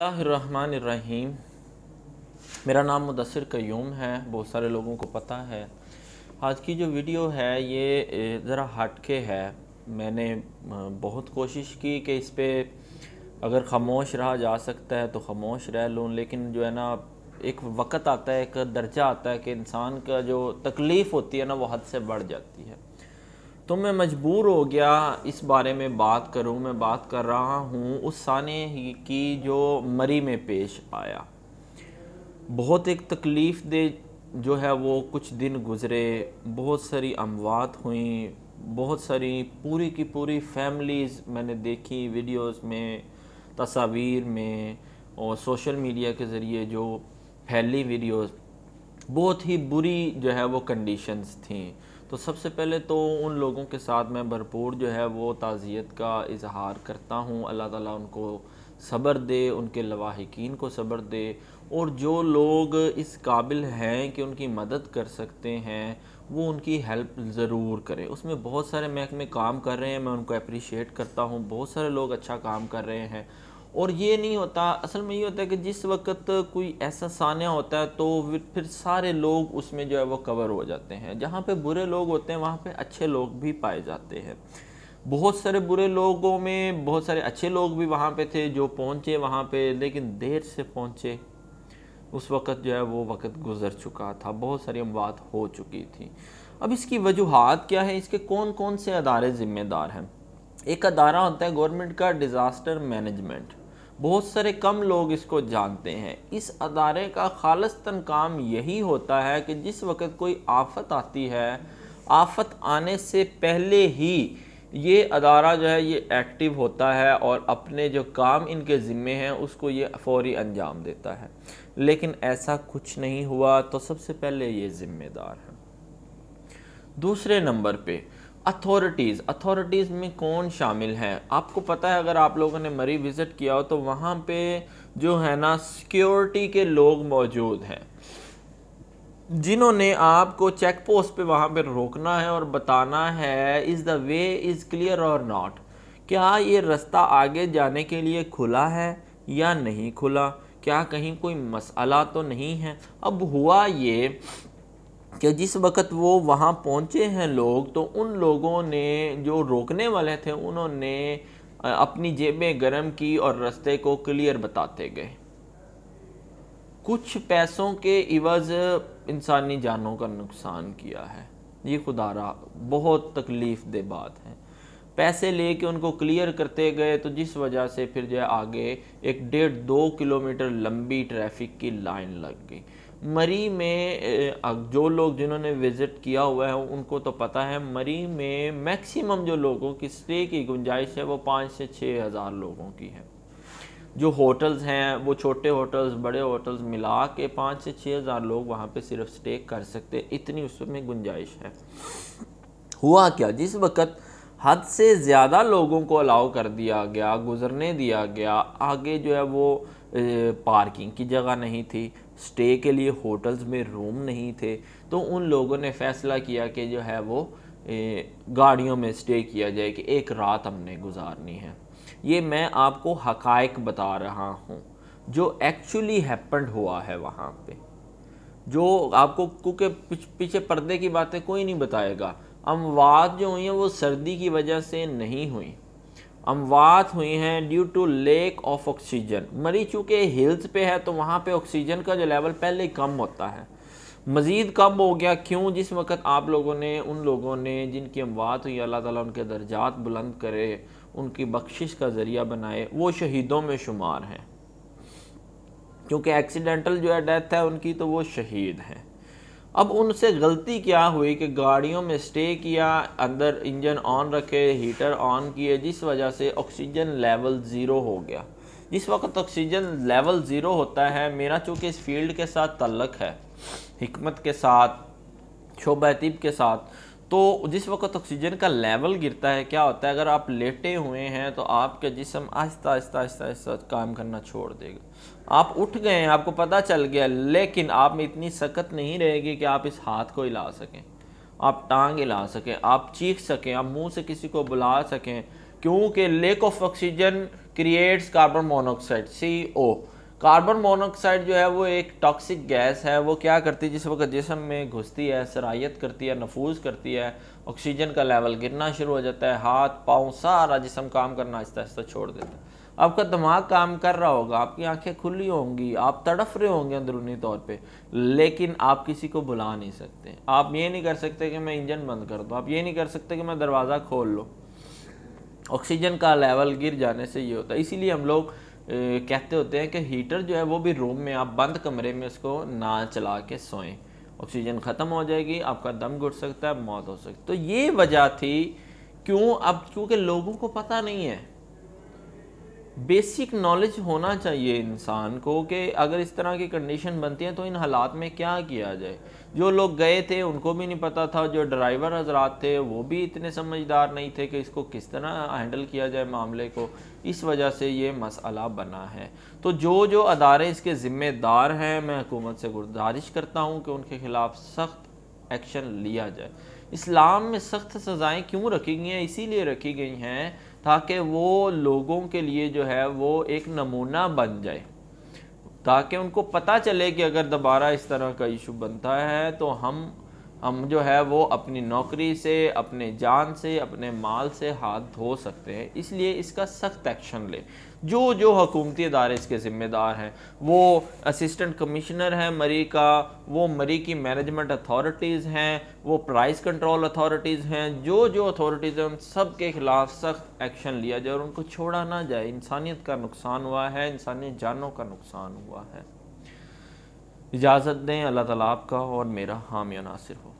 रहीम मेरा नाम मुदसर कयूम है, बहुत सारे लोगों को पता है। आज की जो वीडियो है, ये ज़रा हट के है। मैंने बहुत कोशिश की कि इस पर अगर ख़ामोश रहा जा सकता है तो ख़ामोश रह लूँ, लेकिन जो है ना, एक वक्त आता है, एक दर्जा आता है कि इंसान का जो तकलीफ़ होती है ना, वो हद से बढ़ जाती है। तो मैं मजबूर हो गया, इस बारे में बात करूँ, मैं बात कर रहा हूँ उस साने की जो मरी में पेश आया। बहुत एक तकलीफ़ दे जो है वो कुछ दिन गुज़रे, बहुत सारी अमवात हुई, बहुत सारी पूरी की पूरी फैमिलीज़ मैंने देखी वीडियोस में, तस्वीर में और सोशल मीडिया के ज़रिए जो फैली वीडियोस, बहुत ही बुरी जो है वो कंडीशंस थी। तो सबसे पहले तो उन लोगों के साथ मैं भरपूर जो है वो ताज़ियत का इजहार करता हूँ। अल्लाह ताला उनको सब्र दे, उनके लवाहिकीन को सब्र दे। और जो लोग इस काबिल हैं कि उनकी मदद कर सकते हैं, वो उनकी हेल्प ज़रूर करें। उसमें बहुत सारे महकमे काम कर रहे हैं, मैं उनको अप्रिशिएट करता हूँ। बहुत सारे लोग अच्छा काम कर रहे हैं। और ये नहीं होता, असल में ये होता है कि जिस वक्त कोई ऐसा सानिया होता है तो फिर सारे लोग उसमें जो है वो कवर हो जाते हैं। जहाँ पे बुरे लोग होते हैं, वहाँ पे अच्छे लोग भी पाए जाते हैं। बहुत सारे बुरे लोगों में, बहुत सारे अच्छे लोग भी वहाँ पे थे जो पहुँचे वहाँ पे, लेकिन देर से पहुँचे, उस वक़्त जो है वो वक़्त गुज़र चुका था। बहुत सारी बात हो चुकी थी। अब इसकी वजूहत क्या है? इसके कौन कौन से अदारे ज़िम्मेदार हैं? एक अदारा होता है गवर्नमेंट का डिज़ास्टर मैनेजमेंट। बहुत सारे कम लोग इसको जानते हैं। इस अदारे का खालस्तन काम यही होता है कि जिस वक्त कोई आफत आती है, आफत आने से पहले ही ये अदारा जो है, ये एक्टिव होता है और अपने जो काम इनके ज़िम्मे हैं, उसको ये फौरी अंजाम देता है। लेकिन ऐसा कुछ नहीं हुआ तो सबसे पहले ये ज़िम्मेदार है। दूसरे नंबर पे अथॉरिटीज़ अथॉरिटीज़ में कौन शामिल हैं? आपको पता है, अगर आप लोगों ने मरी विज़िट किया हो तो वहाँ पे जो है ना सिक्योरिटी के लोग मौजूद हैं। जिन्होंने आपको चेक पोस्ट पे वहाँ पे रोकना है और बताना है is the way is clear और नॉट क्या ये रास्ता आगे जाने के लिए खुला है या नहीं खुला? क्या कहीं कोई मसला तो नहीं है? अब हुआ ये कि जिस वक्त वो वहाँ पहुँचे हैं लोग तो उन लोगों ने जो रोकने वाले थे, उन्होंने अपनी जेबें गर्म की और रास्ते को क्लियर बताते गए। कुछ पैसों के इवज़ इंसानी जानों का नुकसान किया है। ये खुदारा बहुत तकलीफ़ दे बात है। पैसे ले लेके उनको क्लियर करते गए तो जिस वजह से फिर जो आगे एक डेढ़ दो किलोमीटर लंबी ट्रैफ़िक की लाइन लग गई। मरी में जो लोग जिन्होंने विज़िट किया हुआ है, उनको तो पता है, मरी में मैक्सिमम जो लोगों की स्टे की गुंजाइश है, वो पाँच से छः हज़ार लोगों की है। जो होटल्स हैं, वो छोटे होटल्स बड़े होटल्स मिला के पाँच से छः हज़ार लोग वहाँ पे सिर्फ़ स्टे कर सकते इतनी उसमें गुंजाइश है। हुआ क्या? जिस वक्त हद से ज़्यादा लोगों को अलाउ कर दिया गया, गुज़रने दिया गया, आगे जो है वो पार्किंग की जगह नहीं थी स्टे के लिए होटल्स में रूम नहीं थे तो उन लोगों ने फ़ैसला किया कि जो है वो गाड़ियों में स्टे किया जाए कि एक रात हमने गुजारनी है। ये मैं आपको हकायक बता रहा हूँ। जो एक्चुअली हैपन्ड हुआ है वहाँ पे। जो आपको, क्योंकि पीछे पर्दे की बातें कोई नहीं बताएगा। अमवात जो हुई हैं वो सर्दी की वजह से नहीं हुई। अमवात हुई हैं due to lack of oxygen मरी चूँकि हिल्स पे है तो वहाँ पे ऑक्सीजन का जो लेवल पहले ही कम होता है। मज़ीद कम हो गया क्यों? जिस वक्त आप लोगों ने, उन लोगों ने जिनकी अमवात हुई, अल्लाह ताला उनके दर्जात बुलंद करे, उनकी बख्शिश का ज़रिया बनाए, वो शहीदों में शुमार हैं। क्योंकि एक्सीडेंटल जो है डेथ है उनकी तो वो शहीद हैं। अब उनसे गलती क्या हुई कि गाड़ियों में स्टे किया, अंदर इंजन ऑन रखे हीटर ऑन किए, जिस वजह से ऑक्सीजन लेवल ज़ीरो हो गया। जिस वक्त ऑक्सीजन लेवल ज़ीरो होता है, मेरा चूँकि इस फ़ील्ड के साथ तल्लक है हमत के साथ शोबतीब के साथ तो जिस वक्त ऑक्सीजन का लेवल गिरता है, क्या होता है? अगर आप लेटे हुए हैं तो आपका जिसम आहिस्ता आहिस्ता आहिस्ता आहिस्ता काम करना छोड़ देगा। आप उठ गए हैं, आपको पता चल गया, लेकिन आप में इतनी सख्त नहीं रहेगी कि आप इस हाथ को हिला सकें। आप टांग हिला सकें, आप चीख सकें, आप मुँह से किसी को बुला सकें, क्योंकि lack of oxygen creates carbon monoxide C O carbon monoxide जो है वो एक टॉक्सिक गैस है, वो क्या करती है? जिस वक्त जिसम में घुसती है सरायत करती है नफूज करती है, ऑक्सीजन का लेवल गिरना शुरू हो जाता है, हाथ, पाँव, सारा जिसम काम करना आहिस्ता आहिस्ता छोड़ देता है। आपका दिमाग काम कर रहा होगा, आपकी आँखें खुली होंगी, आप तड़फ रहे होंगे अंदरूनी तौर पे, लेकिन आप किसी को बुला नहीं सकते। आप ये नहीं कर सकते कि मैं इंजन बंद कर दूँ, आप ये नहीं कर सकते कि मैं दरवाज़ा खोल लूँ। ऑक्सीजन का लेवल गिर जाने से ये होता है। इसीलिए हम लोग कहते होते हैं कि हीटर जो है वो भी रूम में, आप बंद कमरे में उसको ना चला के सोएँ। ऑक्सीजन ख़त्म हो जाएगी, आपका दम घुट सकता है, मौत हो सकती तो ये वजह थी, क्यों? अब क्योंकि लोगों को पता नहीं है। बेसिक नॉलेज होना चाहिए इंसान को कि अगर इस तरह की कंडीशन बनती है तो इन हालात में क्या किया जाए। जो लोग गए थे, उनको भी नहीं पता था। जो ड्राइवर हजरात थे, वो भी इतने समझदार नहीं थे कि इसको किस तरह हैंडल किया जाए मामले को। इस वजह से ये मसला बना है। तो जो जो अदारे इसके ज़िम्मेदार हैं, मैं हुकूमत से गुजारिश करता हूँ कि उनके ख़िलाफ़ सख्त एक्शन लिया जाए। इस्लाम में सख्त सज़ाएँ क्यों रखी गई हैं? इसीलिए रखी गई हैं ताकि वो लोगों के लिए जो है वो एक नमूना बन जाए, ताकि उनको पता चले कि अगर दोबारा इस तरह का इशू बनता है तो हम हम जो है वो अपनी नौकरी से, अपने जान से, अपने माल से हाथ धो सकते हैं। इसलिए इसका सख्त एक्शन ले। जो जो हकूमती अदारे इसके ज़िम्मेदार हैं, वो असिस्टेंट कमिश्नर हैं मरी का, वो मरी की मैनेजमेंट अथॉरिटीज़ हैं, वो प्राइस कंट्रोल अथॉरिटीज़ हैं, जो जो अथॉरिटीज़ हैं, उन सब के ख़िलाफ़ सख्त एक्शन लिया जाए और उनको छोड़ा ना जाए। इंसानियत का नुकसान हुआ है, इंसानी जानों का नुकसान हुआ है। इजाज़त दें अल्लाह ताला आपका और मेरा हामी नासिर हो।